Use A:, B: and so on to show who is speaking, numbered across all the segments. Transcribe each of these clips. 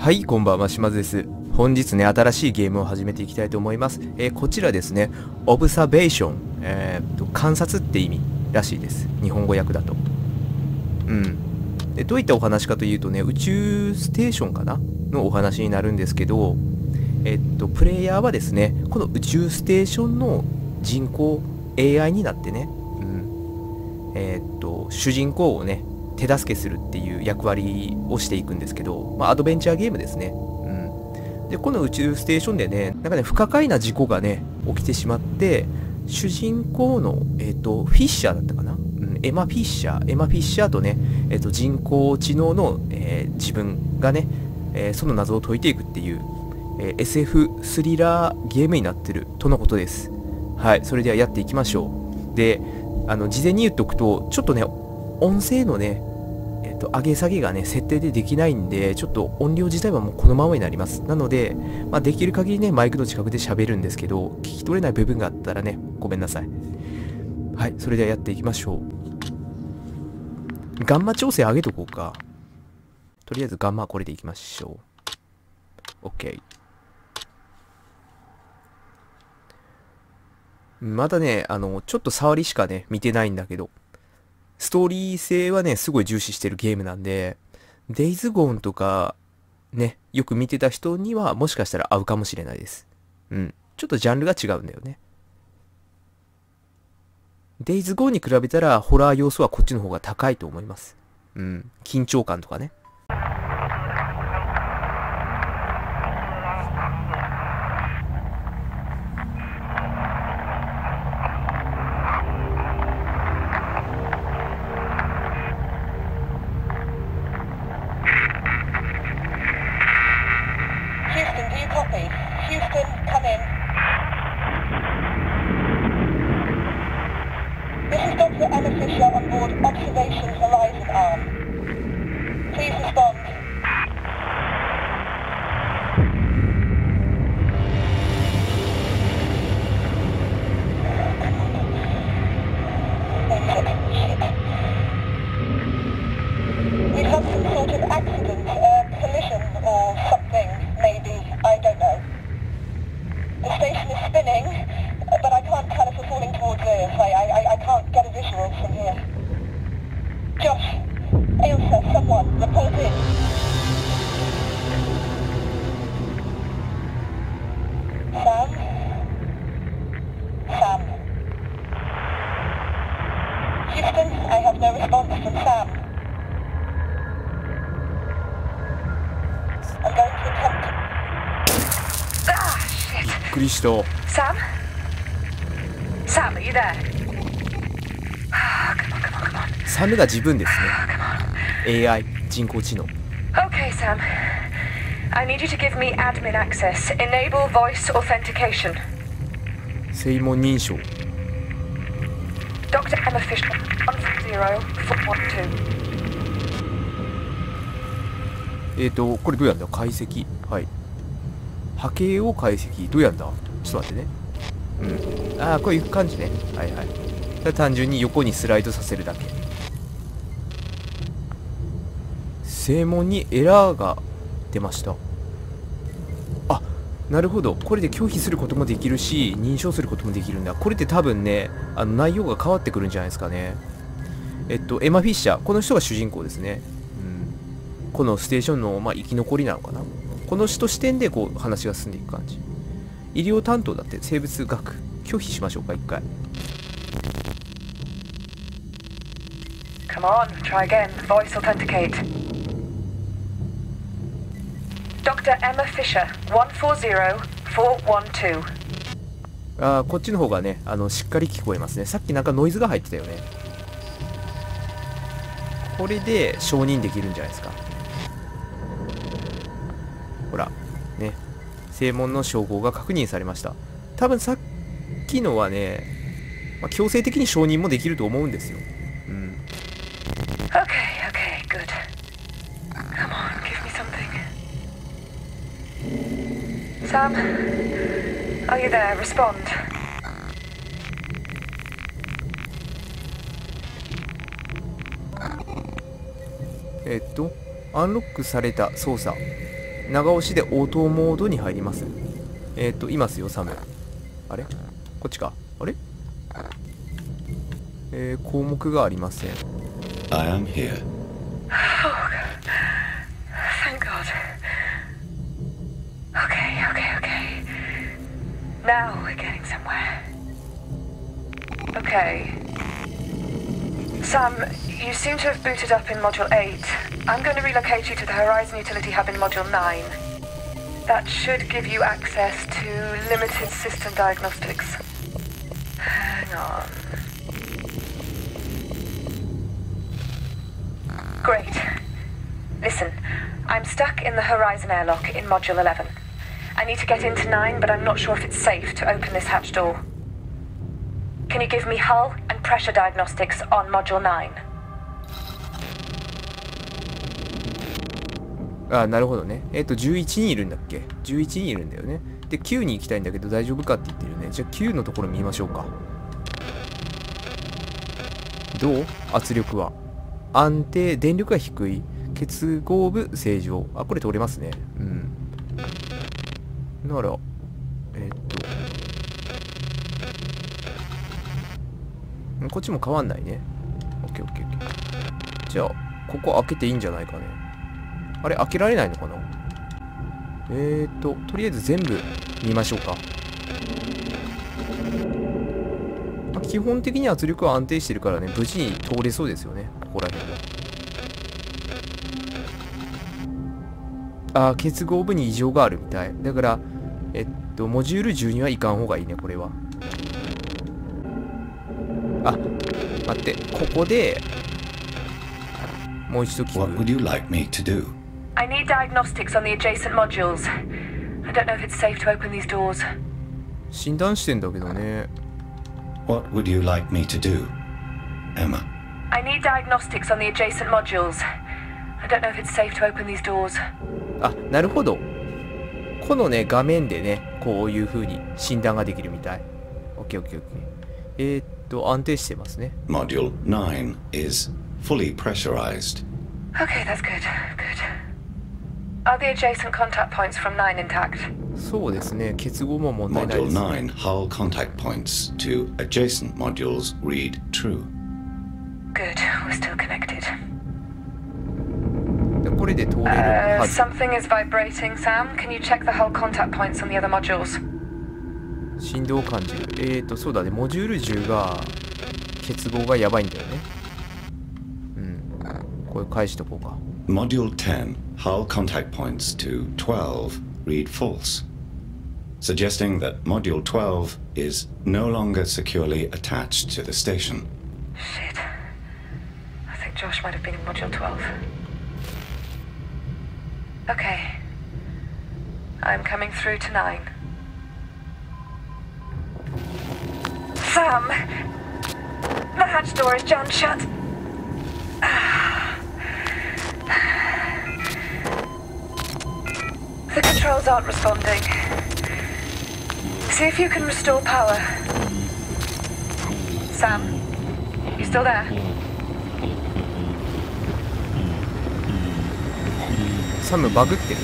A: はい、こんばんは、島津です。本日ね、新しいゲームを始めていきたいと思います。えーこちらですね、オブサベーション、えーっと、観察って意味らしいです。日本語訳だと。うん。で、どういったお話かというとね、宇宙ステーションかな？のお話になるんですけど、えっと、プレイヤーはですね、この宇宙ステーションの人工 AI になってね、うん。えっと、主人公をね、手助けするっていう役割をしていくんですけど、まあ、アドベンチャーゲームですね。うん。で、この宇宙ステーションでね、なんかね、不可解な事故がね、起きてしまって、主人公の、えっ、と、フィッシャーだったかな？うん、エマ・フィッシャー、エマ・フィッシャーとね、えっ、と、人工知能の、えー自分がね、えーその謎を解いていくっていう、えー SF スリラーゲームになってるとのことです。はい、それではやっていきましょう。で、あの、事前に言っておくと、ちょっとね、音声のね、えっと、上げ下げがね、設定でできないんで、ちょっと音量自体はもうこのままになります。なので、まあ、できる限りね、マイクの近くで喋るんですけど、聞き取れない部分があったらね、ごめんなさい。はい、それではやっていきましょう。ガンマ調整上げとこうか。とりあえずガンマこれでいきましょう。OK。まだね、あの、ちょっと触りしかね、見てないんだけど、ストーリー性はね、すごい重視してるゲームなんで、デイズゴーンとか、ね、よく見てた人にはもしかしたら合うかもしれないです。うん。ちょっとジャンルが違うんだよね。デイズゴーンに比べたら、ホラー要素はこっちの方が高いと思います。うん。緊張感とかね。た。
B: Sam? Sam, are you there? Ah, come on, come on, come on.
A: サムが自分ですね。AI、人工知能。
B: Okay, Sam. I need you to give me admin access. Enable voice authentication.
A: 正門認証。
B: Dr. Emma Fisher, 140-412.
A: えっ、ー、と、これどうやんだ解析。はい。波形を解析。どうやんだ？ちょっと待ってね。うん。ああ、こういう感じね。はいはい。ただ単純に横にスライドさせるだけ。正門にエラーが出ました。あ、なるほど。これで拒否することもできるし、認証することもできるんだ。これって多分ね、あの内容が変わってくるんじゃないですかね。えっと、エマ・フィッシャー。この人が主人公ですね。うん。このステーションの、まあ、生き残りなのかなこの人視点でこう話が進んでいく感じ医療担当だって生物学拒否しましょうか一回
B: Come on, try again. Voice authenticate. Dr. Emma Fisher, 140-412.
A: あーこっちの方がねあのしっかり聞こえますねさっきなんかノイズが入ってたよねこれで承認できるんじゃないですか正門の称号が確認されました多分さっきのはね、まあ、強制的に承認もできると思うんですようん
B: Okay, okay, good. Come on, give me something. Sam, are you there? Respond.
A: えっと、アンロックされた操作。長押しで応答モードに入ります。えっ、といますよサム。あれ？こっちか？あれ？えー、項目がありません。
C: I am here.
B: Okay. Sam, you seem to have booted up in Module 8. I'm going to relocate you to the Horizon Utility Hub in Module 9. That should give you access to limited system diagnostics. Hang on. Great. Listen, I'm stuck in the Horizon airlock in Module 11. I need to get into 9, but I'm not sure if it's safe to open this hatch door. Can you give me hull and pressure diagnostics on Module 9?
A: あなるほどね。えっ、と11人いるんだっけ？11人いるんだよね。で9に行きたいんだけど大丈夫かって言ってるよね。じゃあ9のところ見ましょうか。どう？圧力は。安定。電力が低い。結合部正常。あこれ通れますね。うん。ならえっ、とんこっちも変わんないね。オッケーオッケーオッケー。じゃあここ開けていいんじゃないかね。あれ開けられないのかな？えーととりあえず全部見ましょうか。まあ基本的に圧力は安定してるからね。無事に通れそうですよね。ここら辺は。あー結合部に異常があるみたい。だからえっとモジュール10にはいかん方がいいねこれはあ待ってここでもう一度聞
C: What
A: く
C: would you like me to do?
B: I need diagnostics on the adjacent modules. I don't know if it's safe to open these doors.
A: 診断してんだけどね
C: What would you like me to do? Emma.
B: I need diagnostics on the adjacent modules. I don't know if it's safe to open these doors.
A: あなるほどこのね画面でねこういう風に診断ができるみたい OKOKOK えー、っと安定してますね
C: Module 9 is fully pressurized.
B: Okay, that's good. Good. Are the adjacent contact points from 9 intact?
A: そうですね結合も問題ない
C: Module
A: です、ね、
C: 9 hull contact points to adjacent modules read true.
B: Good. We're still connected.
A: でこれで通れる
B: Uh,
A: はず
B: something is vibrating, Sam. Can you check the hull contact points on the other modules?
A: 振動を感じるえー、っとそうだねモジュール10が結合がやばいんだよねうんこれ返しとこうか
C: Module 10 hull contact points to 12 read false, suggesting that Module 12 is no longer securely attached to the station.
B: Shit. I think Josh might have been in Module 12. Okay. I'm coming through to 9. Come. The hatch door is jammed shut. The controls aren't responding. See if you can restore power. Sam, you still there?
A: Sam, 바글게.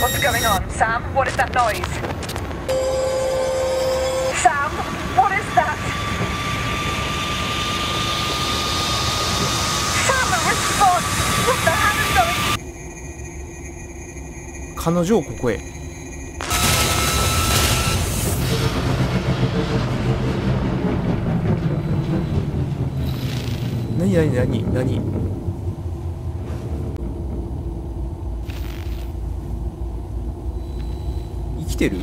B: What's going on, Sam? What is that noise?
A: 彼女をここへ。何何何何？生きてる？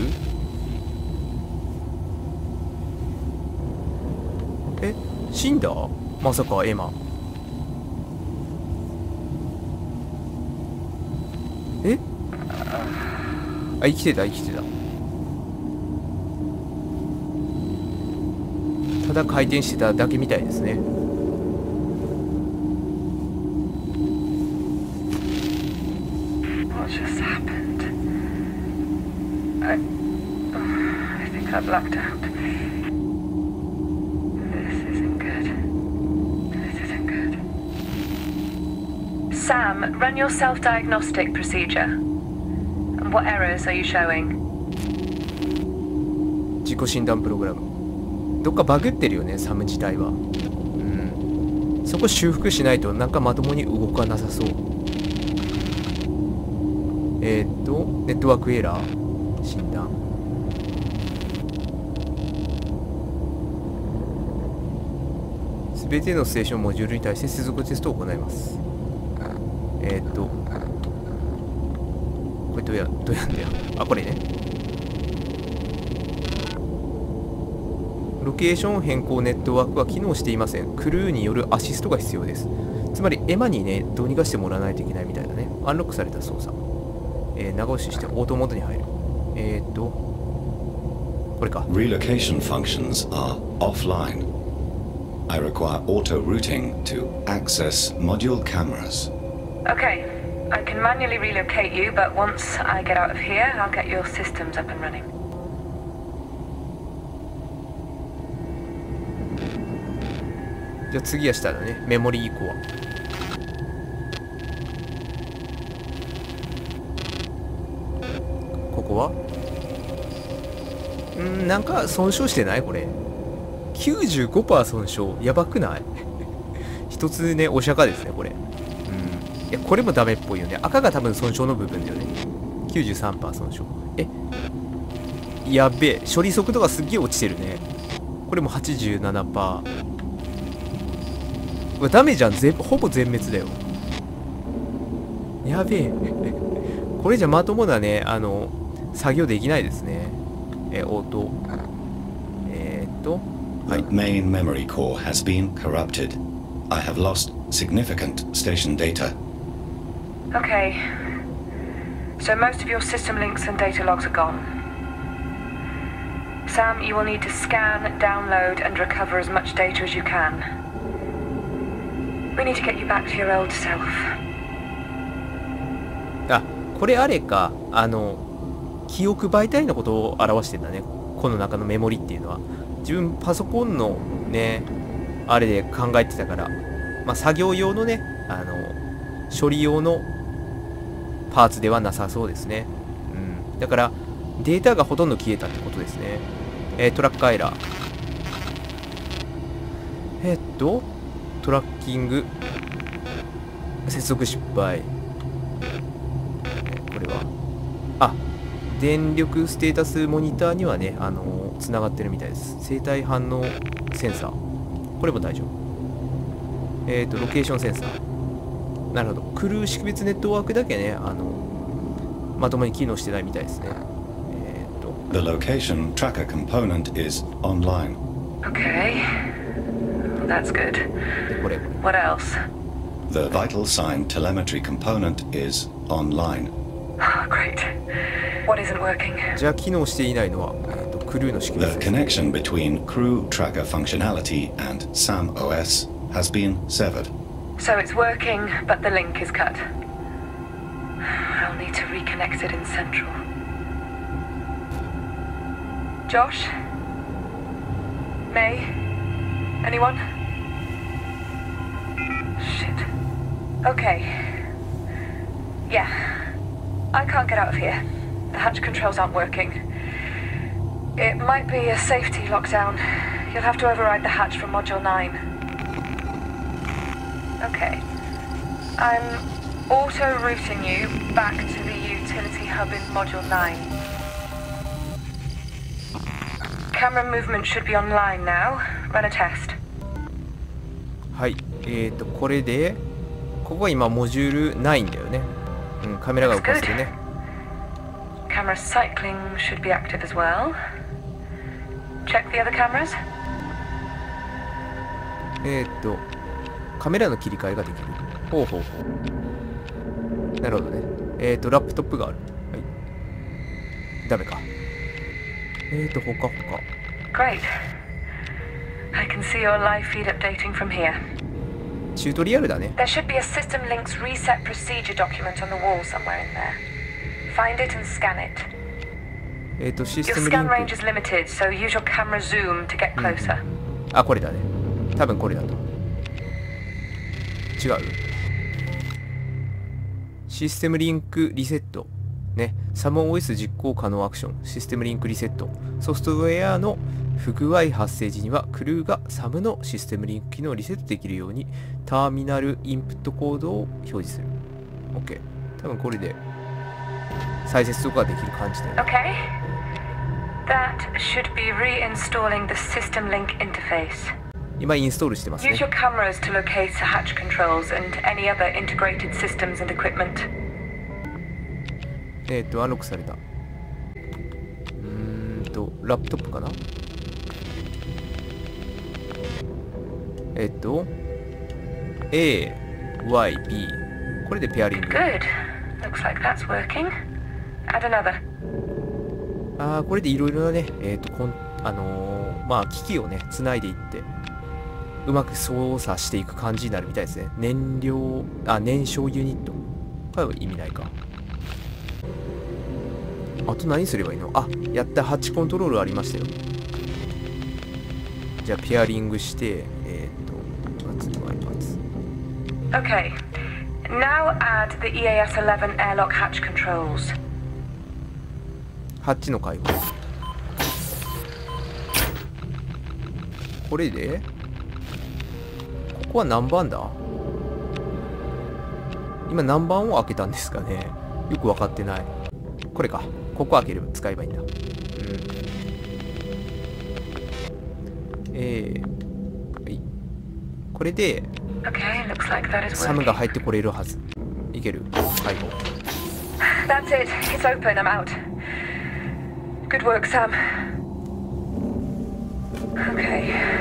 A: え？死んだ？まさかエマ。あ生きてた生きてたただ回転してただけみたいですね
B: Sam, run your self-diagnostic procedure. What errors are you showing?
A: 自己診断プログラム。どっかバグってるよねサム自体は。うん。そこ修復しないとなんかまともに動かなさそう。えー、っとネットワークエラー。診断。すべてのステーションモジュールに対して接続テストを行います。えー、っとどうやどうやんだよあこれねロケーション変更ネットワークは機能していません。クルーによるアシストが必要です。つまり、エマにね、どうにかしてもらわないといけないみたいだね。アンロックされた操作。えー、長押ししてオートモードに入る。えー、っと、これか。
C: Relocation functions are offline. I require auto routing to access module cameras.
B: Okay, I can manually relocate you, but once I get out of here, I'll get your systems up and running.
A: じゃあ次は下だね。メモリーコア。ここはんーなんか損傷してないこれ。95%損傷。やばくない一つね、お釈迦ですね、これ。いや、これもダメっぽいよね。赤が多分損傷の部分だよね。93%損傷。えやべえ。処理速度がすっげえ落ちてるね。これも87%。うわダメじゃんぜほぼ全滅だよやべえ これじゃまともなねあの作業できないですねえオートえー、っとはい
C: main memory core has been corrupted. I have lost significant station data.
B: Okay. So most of your system links and data logs are gone. Sam, you will need to scan, download, and recover as much data as you can. We need to get you back to your old self.
A: あこれあれかあの記憶媒体のことを表してんだねこの中のメモリっていうのは自分パソコンのねあれで考えてたからまあ作業用のねあの処理用のパーツではなさそうですね。うん。だからデータがほとんど消えたってことですね。えートラッカーエラー。えーっとトラッキング。接続失敗。これは。あ電力ステータスモニターにはねあのつながってるみたいです。生体反応センサー。これも大丈夫。えっ、とロケーションセンサー。なるほどクルー識別ネットワークだけねあのまともに機能してないみたいですねえっ、と
C: The location tracker component is online.
B: Okay. That's good.
A: でこれ
B: What else?
C: The vital sign telemetry component is online.
B: Great. What isn't working?
A: じゃあ機能していないのは、えー、とクルーの識
C: The
A: 別です
C: connection between crew tracker functionality and SAM OS has been severed.
B: So it's working, but the link is cut. I'll need to reconnect it in Central. Josh? May? Anyone? Shit. Okay. Yeah. I can't get out of here. The hatch controls aren't working. It might be a safety lockdown. You'll have to override the hatch from Module 9. Okay. I'm auto routing you back to the utility hub in Module 9. Camera movement should be online now. Run a test.
A: はいえっ、とこれでここが今モジュール9だよねうんカメラが動かせるね
B: Camera cycling should be active as well. Check the other cameras.
A: えーっと、 カメラの切り替えができる。ほうほうほう。なるほどね。えーっと、ラップトップがある。はい。ダメか。えーっと、ほかほか。
B: Great. I can see your live feed updating from here.
A: チュートリアルだね。
B: There should be a System Links reset procedure document on the wall somewhere in there. Find it and scan it.
A: えーっと、シス
B: Your
A: テムリン
B: scan
A: ク
B: range。is limited, so use your camera zoom to get closer.
A: あ、これだね。多分これだと。違う？システムリンクリセット。ね、SAMOS 実行可能アクション、システムリンクリセット。ソフトウェアの不具合発生時には、クルーが SAM のシステムリンク機能をリセットできるように、ターミナルインプットコードを表示する。OK。多分これで、再接続ができる感じだよね。
B: OK That should be reinstalling the system link interface.
A: 今インストールしてますね。えっと、アンロックされた。うんと、ラップトップかな？えっと、A、Y、B。これでペアリング。ああ、これでいろいろなね、えっ、と、こんあの、まあ、機器をね、つないでいって。うまく操作していく感じになるみたいですね。燃料、あ、燃焼ユニット。これは意味ないか。あと何すればいいの？あ、やったハッチコントロールありましたよ。じゃあ、ペアリングして、えっ、と、松の。
B: Okay. Now add the EAS 11 airlock hatch controls.
A: ハッチの解放。これで、ここは何番だ？今何番を開けたんですかね？よく分かってない。これか。ここ開ければ使えばいいんだ。うん。えー、はい。これで、
B: Okay,
A: サム.が入ってこれるはず。いける？解放。
B: That's it. It's open. I'm out. Good work, Sam. Okay.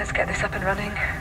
B: Let's get this up and running.